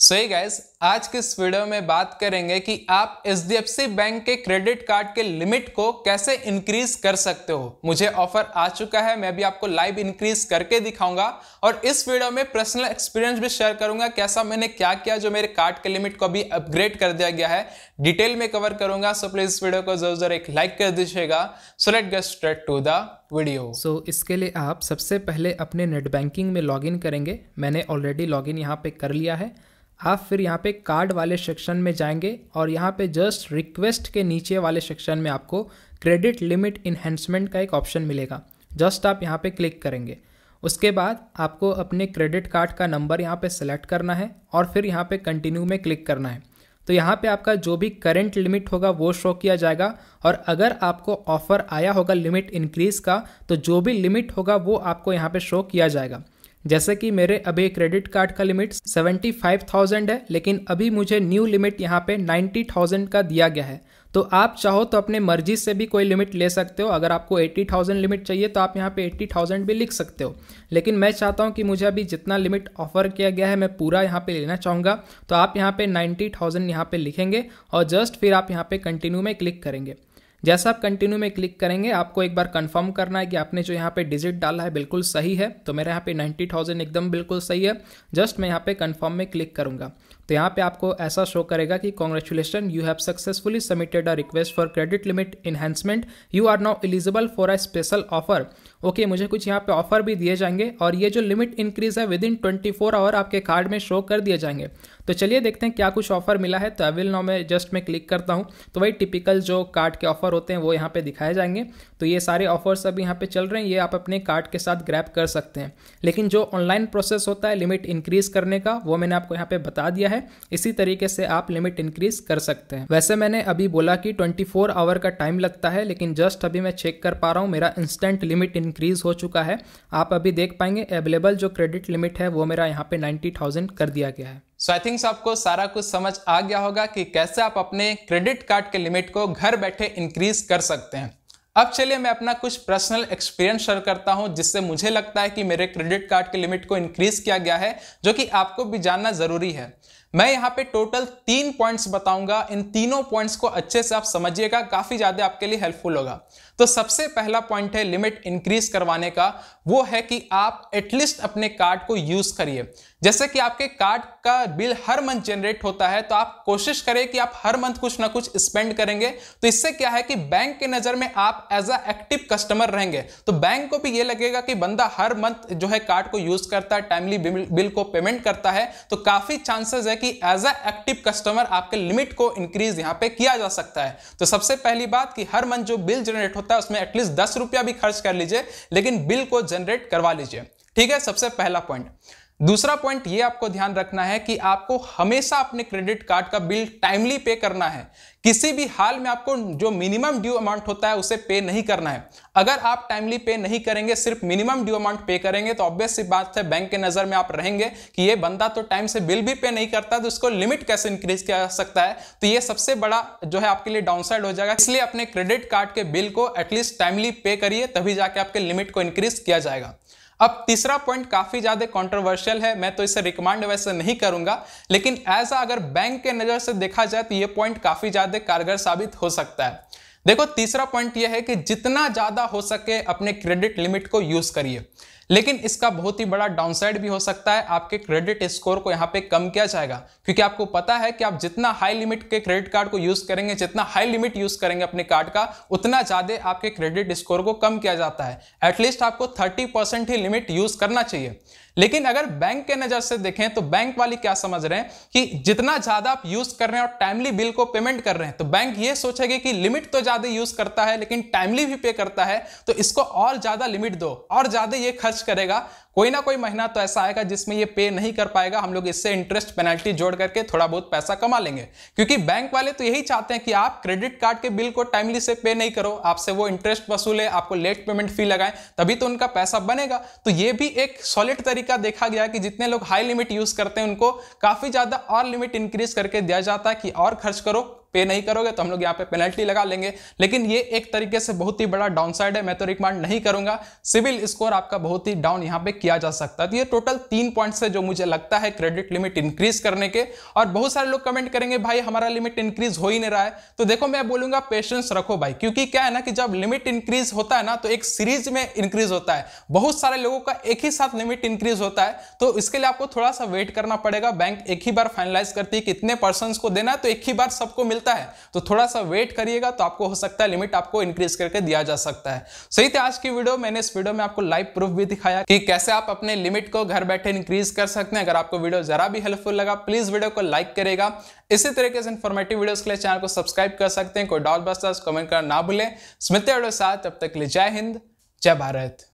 सो so, guys आज के इस वीडियो में बात करेंगे कि आप एच डी बैंक के क्रेडिट कार्ड के लिमिट को कैसे इंक्रीज कर सकते हो। मुझे ऑफ़र आ चुका है मैं भी आपको लाइव इंक्रीज करके दिखाऊँगा। और इस वीडियो में पर्सनल एक्सपीरियंस भी शेयर करूँगा कैसा मैंने क्या किया जो मेरे कार्ड के लिमिट को अभी अपग्रेड कर दिया गया है। डिटेल में कवर करूँगा सो प्लीज़ इस वीडियो को ज़रूर ज़रूर एक लाइक कर दीजिएगा। So let get straight to the video so इसके लिए आप सबसे पहले अपने नेट बैंकिंग में लॉगिन करेंगे। मैंने ऑलरेडी लॉगिन यहाँ पे कर लिया है। आप फिर यहाँ पे कार्ड वाले सेक्शन में जाएँगे और यहाँ पे जस्ट रिक्वेस्ट के नीचे वाले सेक्शन में आपको क्रेडिट लिमिट इन्हेंसमेंट का एक ऑप्शन मिलेगा। जस्ट आप यहाँ पे क्लिक करेंगे। उसके बाद आपको अपने क्रेडिट कार्ड का नंबर यहाँ पे सेलेक्ट करना है और फिर यहाँ पे कंटिन्यू में क्लिक करना है। तो यहाँ पे आपका जो भी करंट लिमिट होगा वो शो किया जाएगा और अगर आपको ऑफ़र आया होगा लिमिट इंक्रीज़ का तो जो भी लिमिट होगा वो आपको यहाँ पे शो किया जाएगा। जैसे कि मेरे अभी क्रेडिट कार्ड का लिमिट सेवेंटी फाइव थाउज़ेंड है, लेकिन अभी मुझे न्यू लिमिट यहाँ पे नाइन्टी थाउज़ेंड का दिया गया है। तो आप चाहो तो अपने मर्ज़ी से भी कोई लिमिट ले सकते हो। अगर आपको एट्टी थाउज़ेंड लिमिट चाहिए तो आप यहाँ पे एट्टी थाउज़ेंड भी लिख सकते हो। लेकिन मैं चाहता हूँ कि मुझे अभी जितना लिमिट ऑफ़र किया गया है, मैं पूरा यहाँ पे लेना चाहूँगा। तो आप यहाँ पे नाइन्टी थाउज़ेंड यहाँ पे लिखेंगे और जस्ट फिर आप यहाँ पे कंटिन्यू में क्लिक करेंगे। जैसा आप कंटिन्यू में क्लिक करेंगे, आपको एक बार कंफर्म करना है कि आपने जो यहाँ पे डिजिट डाला है बिल्कुल सही है। तो मेरे यहाँ पे नाइन्टी थाउज़ेंड एकदम बिल्कुल सही है। जस्ट मैं यहाँ पे कंफर्म में क्लिक करूँगा। तो यहाँ पे आपको ऐसा शो करेगा कि congratulation you have successfully submitted a request for credit limit enhancement you are now eligible for a special offer okay मुझे कुछ यहाँ पे ऑफ़र भी दिए जाएँगे और ये जो लिमिट इंक्रीज है within twenty four hour आपके कार्ड में शो कर दिए जाएँगे। तो चलिए देखते हैं क्या कुछ ऑफ़र मिला है। तो अविल नाउ मैं जस्ट मैं क्लिक करता हूँ। तो वही टिपिकल जो कार्ड के ऑफ़र होते हैं, वो यहाँ पे दिखाए जाएँगे। तो ये सारे ऑफर्स अभी यहाँ पे चल रहे हैं, ये आप अपने कार्ड के साथ ग्रैप कर सकते हैं। लेकिन जो ऑनलाइन प्रोसेस होता है लिमिट इंक्रीज करने का, वो मैंने आपको यहाँ पे बता दिया है। इसी तरीके से आप लिमिट इंक्रीज कर सकते हैं। वैसे मैंने अभी बोला कि ट्वेंटी आवर का टाइम लगता है, लेकिन जस्ट अभी मैं चेक कर पा रहा हूँ, मेरा इंस्टेंट लिमिट इंक्रीज हो चुका है। आप अभी देख पाएँगे अवेलेबल जो क्रेडिट लिमिट है, वो मेरा यहाँ पे नाइन्टी कर दिया गया है। सो आई थिंक आपको सारा कुछ समझ आ गया होगा कि कैसे आप अपने क्रेडिट कार्ड के लिमिट को घर बैठे इंक्रीज कर सकते हैं। अब चलिए मैं अपना कुछ पर्सनल एक्सपीरियंस शेयर करता हूँ, जिससे मुझे लगता है कि मेरे क्रेडिट कार्ड के लिमिट को इंक्रीज किया गया है, जो कि आपको भी जानना ज़रूरी है। मैं यहाँ पे टोटल तीन पॉइंट्स बताऊँगा। इन तीनों पॉइंट्स को अच्छे से आप समझिएगा, काफ़ी ज़्यादा आपके लिए हेल्पफुल होगा। तो सबसे पहला पॉइंट है लिमिट इंक्रीज करवाने का। वो है कि आप एटलीस्ट अपने कार्ड को यूज़ करिए। जैसे कि आपके कार्ड का बिल हर मंथ जनरेट होता है तो आप कोशिश करें कि आप हर मंथ कुछ ना कुछ स्पेंड करेंगे। तो इससे क्या है कि बैंक के नज़र में आप एज अ एक्टिव कस्टमर रहेंगे। तो बैंक को भी ये लगेगा कि बंदा हर मंथ जो है कार्ड को यूज़ करता है टाइमली बिल को पेमेंट करता है। तो काफ़ी चांसेस है कि एज अ एक्टिव कस्टमर आपके लिमिट को इंक्रीज यहाँ पे किया जा सकता है। तो सबसे पहली बात कि हर मंथ जो बिल जनरेट होता है, उसमें एटलीस्ट दस रुपया भी खर्च कर लीजिए, लेकिन बिल को जनरेट करवा लीजिए। ठीक है? सबसे पहला पॉइंट दूसरा पॉइंट ये आपको ध्यान रखना है कि आपको हमेशा अपने क्रेडिट कार्ड का बिल टाइमली पे करना है। किसी भी हाल में आपको जो मिनिमम ड्यू अमाउंट होता है, उसे पे नहीं करना है। अगर आप टाइमली पे नहीं करेंगे, सिर्फ़ मिनिमम ड्यू अमाउंट पे करेंगे तो ऑब्वियस सी बात है बैंक के नज़र में आप रहेंगे कि ये बंदा तो टाइम से बिल भी पे नहीं करता तो उसको लिमिट कैसे इंक्रीज किया जा सकता है? तो ये सबसे बड़ा जो है आपके लिए डाउनसाइड हो जाएगा। इसलिए अपने क्रेडिट कार्ड के बिल को एटलीस्ट टाइमली पे करिए, तभी जाके आपके लिमिट को इंक्रीज किया जाएगा। अब तीसरा पॉइंट काफ़ी ज़्यादा कंट्रोवर्शियल है, मैं तो इसे रिकमेंड वैसे नहीं करूँगा, लेकिन एज अगर बैंक के नज़र से देखा जाए तो ये पॉइंट काफ़ी ज़्यादा कारगर साबित हो सकता है। देखो, तीसरा पॉइंट यह है कि जितना ज़्यादा हो सके अपने क्रेडिट लिमिट को यूज़ करिए। लेकिन इसका बहुत ही बड़ा डाउनसाइड भी हो सकता है, आपके क्रेडिट स्कोर को यहाँ पे कम किया जाएगा। क्योंकि आपको पता है कि आप जितना हाई लिमिट के क्रेडिट कार्ड को यूज़ करेंगे, जितना हाई लिमिट यूज़ करेंगे अपने कार्ड का, उतना ज़्यादा आपके क्रेडिट स्कोर को कम किया जाता है। एटलीस्ट आपको थर्टी ही लिमिट यूज़ करना चाहिए। लेकिन अगर बैंक के नज़र से देखें तो बैंक वाली क्या समझ रहे हैं कि जितना ज़्यादा आप यूज़ कर रहे हैं और टाइमली बिल को पेमेंट कर रहे हैं तो बैंक ये सोचेगा कि लिमिट तो ज़्यादा यूज़ करता है, लेकिन टाइमली भी पे करता है तो इसको और ज़्यादा लिमिट दो। और ज़्यादा ये खर्च करेगा कोई ना कोई महीना तो ऐसा आएगा जिसमें ये पे नहीं कर पाएगा। हम लोग इससे इंटरेस्ट पेनल्टी जोड़ करके थोड़ा बहुत पैसा कमा लेंगे। क्योंकि बैंक वाले तो यही चाहते हैं कि आप क्रेडिट कार्ड के बिल को टाइमली से पे नहीं करो। आपसे वो इंटरेस्ट वसूले, आपको लेट पेमेंट फ़ी लगाए, तभी तो उनका पैसा बनेगा। तो ये भी एक सॉलिड तरीका देखा गया कि जितने लोग हाई लिमिट यूज़ करते हैं, उनको काफ़ी ज़्यादा और लिमिट इंक्रीज करके दिया जाता है कि और खर्च करो पे नहीं करोगे तो हम लोग यहाँ पे पेनल्टी लगा लेंगे। लेकिन ये एक तरीके से बहुत ही बड़ा डाउन साइड है। मैं तो रिकमेंड नहीं करूँगा। सिविल स्कोर आपका बहुत ही डाउन यहाँ पे किया जा सकता है। तो ये टोटल तीन पॉइंट्स है जो मुझे लगता है क्रेडिट लिमिट इंक्रीज करने के। और बहुत सारे लोग कमेंट करेंगे, भाई, हमारा लिमिट इंक्रीज हो ही नहीं रहा है। तो देखो, मैं बोलूँगा पेशेंस रखो भाई। क्योंकि क्या है ना कि जब लिमिट इंक्रीज होता है ना तो एक सीरीज़ में इंक्रीज होता है। बहुत सारे लोगों का एक ही साथ लिमिट इंक्रीज होता है। तो इसके लिए आपको थोड़ा सा वेट करना पड़ेगा। बैंक एक ही बार फाइनलाइज करती है कितने पर्सन को देना है तो एक ही बार सबको मिलता है। तो थोड़ा सा वेट करिएगा तो आपको हो सकता है लिमिट आपको इंक्रीज करके दिया जा सकता है। सही थे आज की वीडियो मैंने इस वीडियो में आपको लाइव प्रूफ भी दिखाया कि कैसे आप अपने लिमिट को घर बैठे इंक्रीज कर सकते हैं। अगर आपको वीडियो जरा भी हेल्पफुल लगा प्लीज़ वीडियो को लाइक करेगा। इसी तरीके से इन्फॉर्मेटिव वीडियोस के लिए चैनल को सब्सक्राइब कर सकते हैं। कोई डाउट बस कमेंट करना ना भूलें। स्मित साथ तब तक ले जय हिंद। जय भारत।